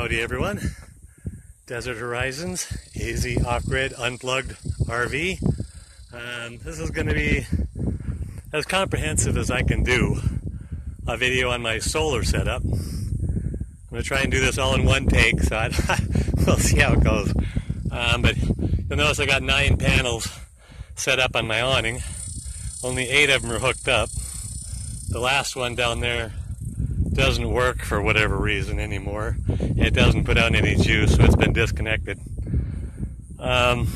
Howdy everyone. Desert Horizons, AZ Off-Grid Unplugged RV. Um, this is going to be as comprehensive as I can do a video on my solar setup. I'm going to try and do this all in one take, so I, we'll see how it goes. Um, but you'll notice I got nine panels set up on my awning. Only eight of them are hooked up. The last one down there doesn't work for whatever reason anymore. It doesn't put out any juice, so it's been disconnected. Um,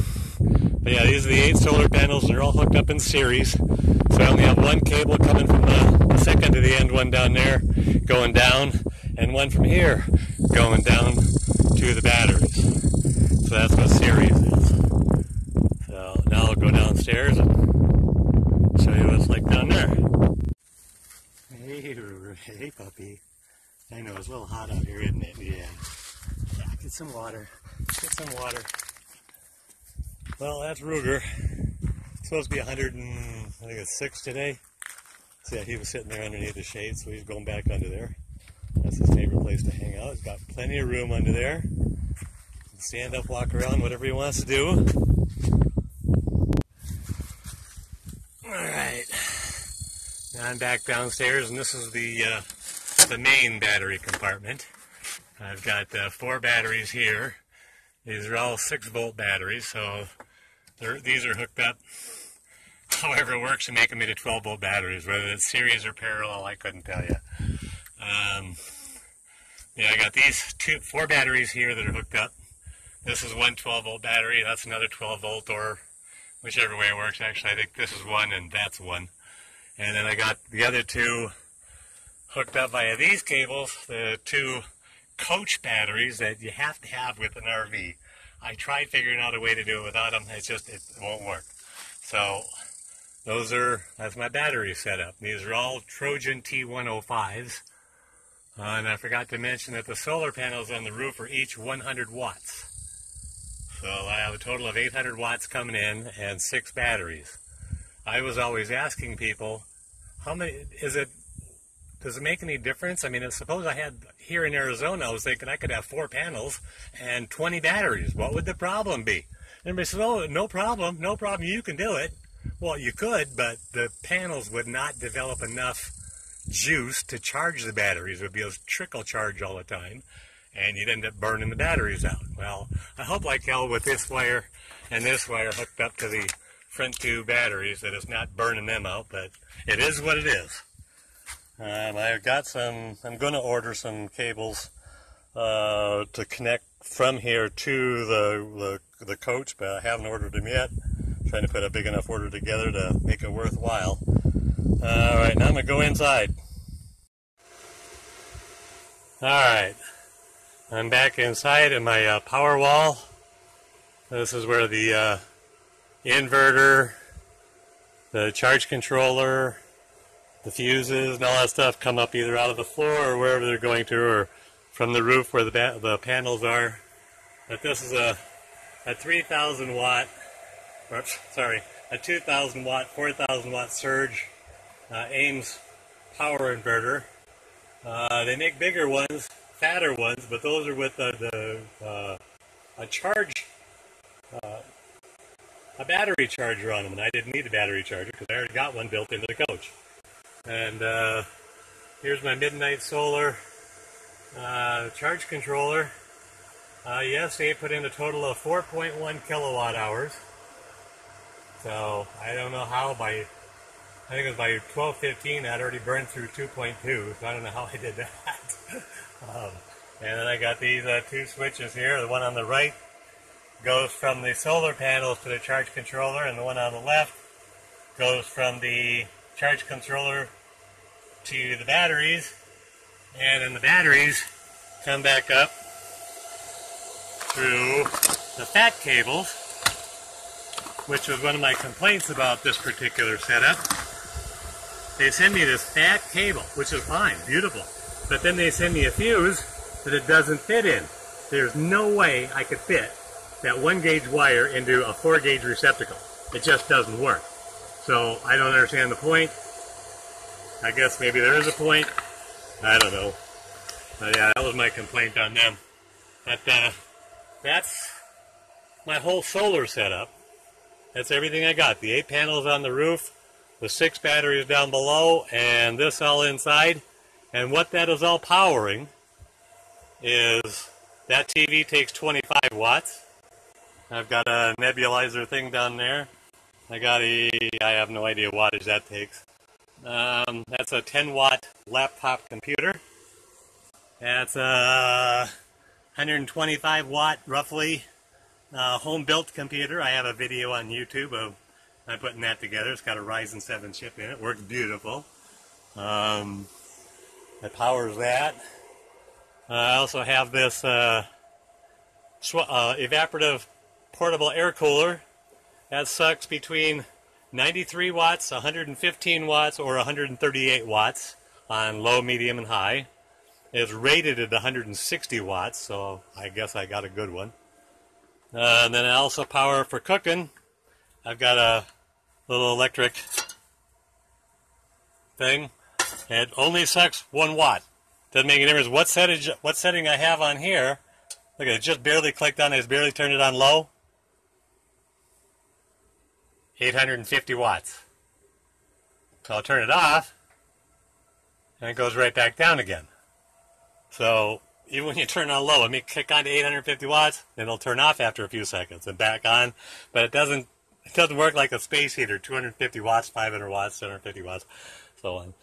but yeah, these are the eight solar panels. They're all hooked up in series. So I only have one cable coming from the, the second to the end one down there, going down, and one from here going down to the batteries. So that's what series is. So now I'll go downstairs and show you what it's like down there. Hey, puppy. I know it's a little hot out here, isn't it? Yeah. Yeah, get some water. Get some water. Well, that's Ruger. It's supposed to be 100 and I think it's six today. So yeah, he was sitting there underneath the shade, so he's going back under there. That's his favorite place to hang out. He's got plenty of room under there. Stand up, walk around, whatever he wants to do. Alright. Now I'm back downstairs, and this is the uh, the main battery compartment. I've got uh, four batteries here. These are all 6 volt batteries, so these are hooked up however it works to make them into 12 volt batteries, whether it's series or parallel, I couldn't tell you. Um, yeah, I got these two, four batteries here that are hooked up. This is one 12 volt battery, that's another 12 volt, or whichever way it works. Actually, I think this is one and that's one. And then I got the other two hooked up via these cables, the two coach batteries that you have to have with an RV. I tried figuring out a way to do it without them. It's just, it won't work. So those are, that's my battery setup. These are all Trojan T105s. Uh, and I forgot to mention that the solar panels on the roof are each 100 watts. So I have a total of 800 watts coming in and six batteries. I was always asking people, how many, is it, does it make any difference? I mean, suppose I had, here in Arizona, I was thinking I could have four panels and 20 batteries. What would the problem be? And everybody says, oh, no problem, no problem, you can do it. Well, you could, but the panels would not develop enough juice to charge the batteries. It would be a trickle charge all the time, and you'd end up burning the batteries out. Well, I hope like hell with this wire and this wire hooked up to the front two batteries that it's not burning them out, but it is what it is. Um, I've got some, I'm going to order some cables uh, to connect from here to the, the, the coach, but I haven't ordered them yet. I'm trying to put a big enough order together to make it worthwhile. Alright, now I'm going to go inside. Alright, I'm back inside in my uh, power wall. This is where the uh, inverter, the charge controller, the fuses and all that stuff come up either out of the floor or wherever they're going to or from the roof where the, the panels are. But this is a, a 3,000 watt, or, sorry, a 2,000 watt, 4,000 watt surge uh, AIMS power inverter. Uh, they make bigger ones, fatter ones, but those are with the, the uh, a charge, uh, a battery charger on them, and I didn't need a battery charger because I already got one built into the coach. And uh, here's my Midnite Solar uh, charge controller. Uh, yes, they put in a total of 4.1 kilowatt hours. So I don't know how by, I think it was by 12.15 I'd already burned through 2.2, so I don't know how I did that. um, and then I got these uh, two switches here. The one on the right goes from the solar panels to the charge controller, and the one on the left goes from the charge controller to the batteries, and then the batteries come back up through the fat cables, which was one of my complaints about this particular setup. They send me this fat cable, which is fine, beautiful, but then they send me a fuse that it doesn't fit in. There's no way I could fit that one gauge wire into a four gauge receptacle. It just doesn't work. So I don't understand the point. I guess maybe there is a point. I don't know. But yeah, that was my complaint on them. But uh, that's my whole solar setup. That's everything I got. The eight panels on the roof, the six batteries down below, and this all inside. And what that is all powering is that TV takes 25 watts. I've got a nebulizer thing down there. I got a, I have no idea wattage that takes. Um, that's a 10 watt laptop computer. That's a 125 watt, roughly, uh, home built computer. I have a video on YouTube of I'm putting that together. It's got a Ryzen 7 chip in it. Works beautiful. Um, it powers that. Uh, I also have this uh, uh, evaporative portable air cooler. That sucks between 93 watts, 115 watts, or 138 watts on low, medium, and high. It's rated at 160 watts, so I guess I got a good one. Uh, and then also power for cooking. I've got a little electric thing. It only sucks one watt. Doesn't make any difference what setting, what setting I have on here. Look, it just barely clicked on it. It's barely turned it on low. 850 watts. So I'll turn it off, and it goes right back down again. So even when you turn on low, it may kick on to 850 watts, then it'll turn off after a few seconds and back on. But it doesn't it doesn't work like a space heater, 250 watts, 500 watts, 750 watts, so on.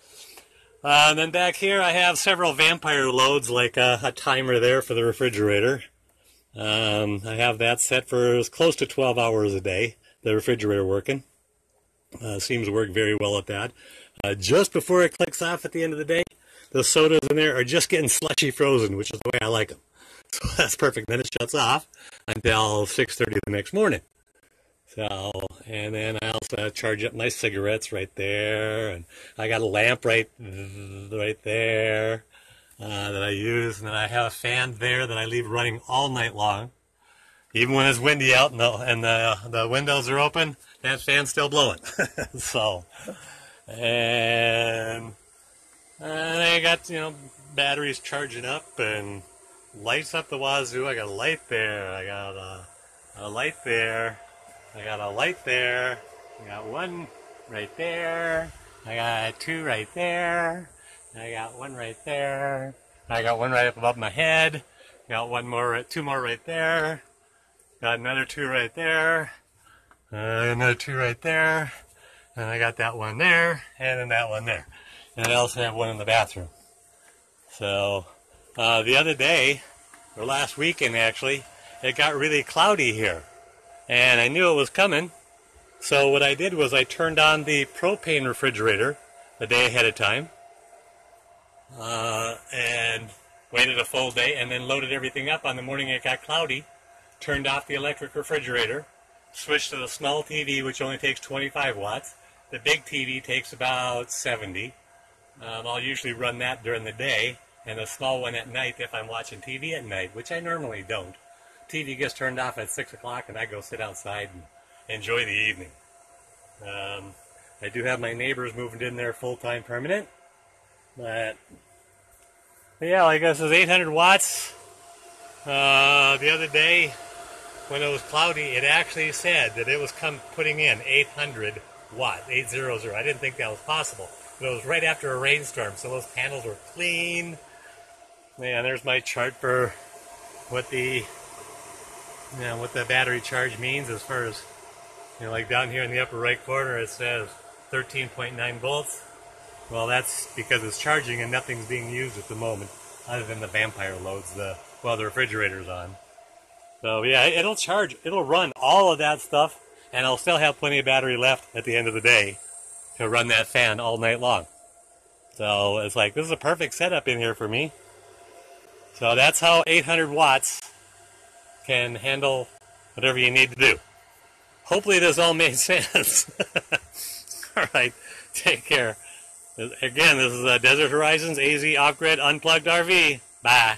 Uh, and then back here I have several vampire loads, like a, a timer there for the refrigerator. Um, I have that set for as close to 12 hours a day, the refrigerator working. Uh, seems to work very well at that. Uh, just before it clicks off at the end of the day, the sodas in there are just getting slushy frozen, which is the way I like them. So that's perfect. Then it shuts off until 6.30 the next morning. So, and then I also charge up my cigarettes right there, and I got a lamp right, right there uh, that I use, and then I have a fan there that I leave running all night long, even when it's windy out and the and the, the windows are open. That fan's still blowing. so, and and I got you know batteries charging up and lights up the wazoo. I got a light there. I got a, a light there. I got a light there. I got one right there. I got two right there. I got one right there. I got one right up above my head. Got one more, two more right there. Got another two right there. Uh, another two right there. And I got that one there. And then that one there. And I also have one in the bathroom. So, uh, the other day, or last weekend actually, it got really cloudy here and I knew it was coming. So what I did was I turned on the propane refrigerator a day ahead of time uh, and waited a full day and then loaded everything up on the morning it got cloudy, turned off the electric refrigerator, switched to the small TV which only takes 25 watts. The big TV takes about 70. Um, I'll usually run that during the day and the small one at night if I'm watching TV at night, which I normally don't. TV gets turned off at 6 o'clock and I go sit outside and enjoy the evening. Um, I do have my neighbors moving in there full-time permanent. But, but, yeah, like I said, 800 watts. Uh, the other day, when it was cloudy, it actually said that it was come putting in 800 watts, 800. I didn't think that was possible. But it was right after a rainstorm, so those panels were clean. Man, there's my chart for what the you know, what the battery charge means as far as, you know, like down here in the upper right corner it says 13.9 volts. Well, that's because it's charging and nothing's being used at the moment other than the vampire loads, the well, the refrigerator's on. So yeah, it'll charge, it'll run all of that stuff and I'll still have plenty of battery left at the end of the day to run that fan all night long. So it's like, this is a perfect setup in here for me. So that's how 800 watts can handle whatever you need to do. Hopefully this all made sense. all right, take care. Again, this is uh, Desert Horizons AZ Off-Grid Unplugged RV. Bye.